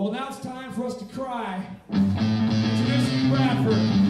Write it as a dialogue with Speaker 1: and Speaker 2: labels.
Speaker 1: Well, now it's time for us to cry. Introducing Bradford.